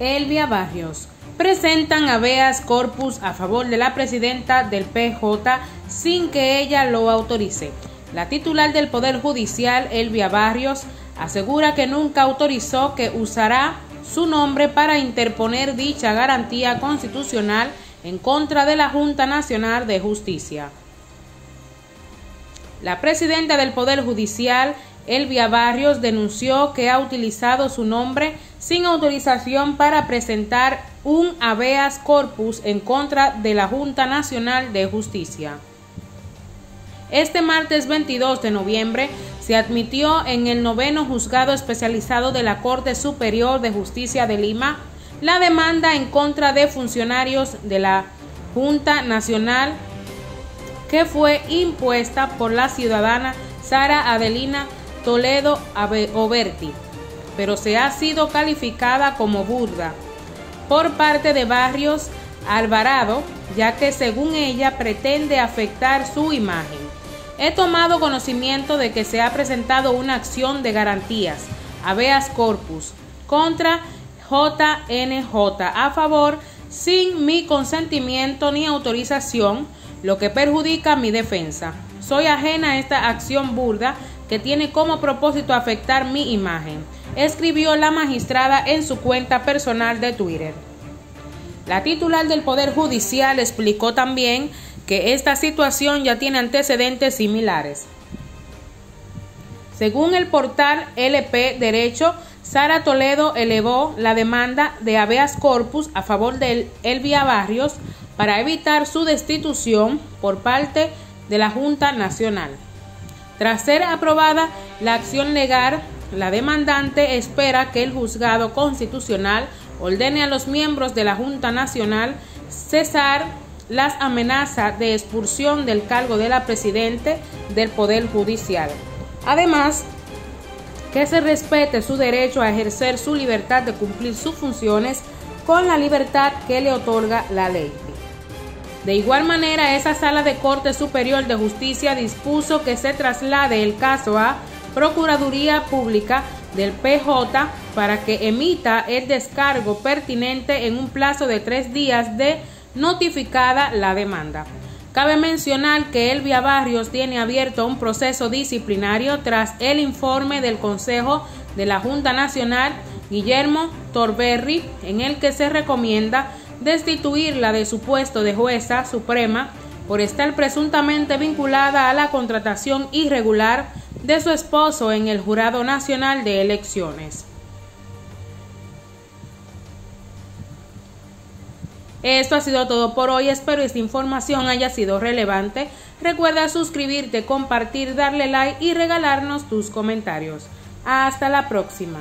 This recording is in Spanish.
Elvia Barrios. Presentan habeas corpus a favor de la presidenta del PJ sin que ella lo autorice. La titular del Poder Judicial, Elvia Barrios, asegura que nunca autorizó que usará su nombre para interponer dicha garantía constitucional en contra de la Junta Nacional de Justicia. La presidenta del Poder Judicial, Elvia Barrios, denunció que ha utilizado su nombre sin autorización para presentar un habeas corpus en contra de la Junta Nacional de Justicia. Este martes 22 de noviembre se admitió en el noveno juzgado especializado de la Corte Superior de Justicia de Lima la demanda en contra de funcionarios de la Junta Nacional que fue impuesta por la ciudadana Sara Adelina Toledo Oberti, pero se ha sido calificada como burda por parte de Barrios Alvarado, ya que según ella pretende afectar su imagen. He tomado conocimiento de que se ha presentado una acción de garantías, habeas corpus, contra JNJ a favor sin mi consentimiento ni autorización, lo que perjudica mi defensa. Soy ajena a esta acción burda que tiene como propósito afectar mi imagen, escribió la magistrada en su cuenta personal de Twitter. La titular del Poder Judicial explicó también que esta situación ya tiene antecedentes similares. Según el portal LP Derecho, Sara Toledo elevó la demanda de habeas corpus a favor de Elvia Barrios para evitar su destitución por parte de la Junta Nacional. Tras ser aprobada la acción legal, la demandante espera que el juzgado constitucional ordene a los miembros de la Junta Nacional cesar las amenazas de expulsión del cargo de la Presidente del Poder Judicial. Además, que se respete su derecho a ejercer su libertad de cumplir sus funciones con la libertad que le otorga la ley. De igual manera, esa sala de Corte Superior de Justicia dispuso que se traslade el caso a Procuraduría Pública del PJ para que emita el descargo pertinente en un plazo de tres días de notificada la demanda. Cabe mencionar que Elvia Barrios tiene abierto un proceso disciplinario tras el informe del Consejo de la Junta Nacional Guillermo Torberri, en el que se recomienda destituirla de su puesto de jueza suprema por estar presuntamente vinculada a la contratación irregular de su esposo en el Jurado Nacional de Elecciones. Esto ha sido todo por hoy, espero esta información haya sido relevante. Recuerda suscribirte, compartir, darle like y regalarnos tus comentarios. Hasta la próxima.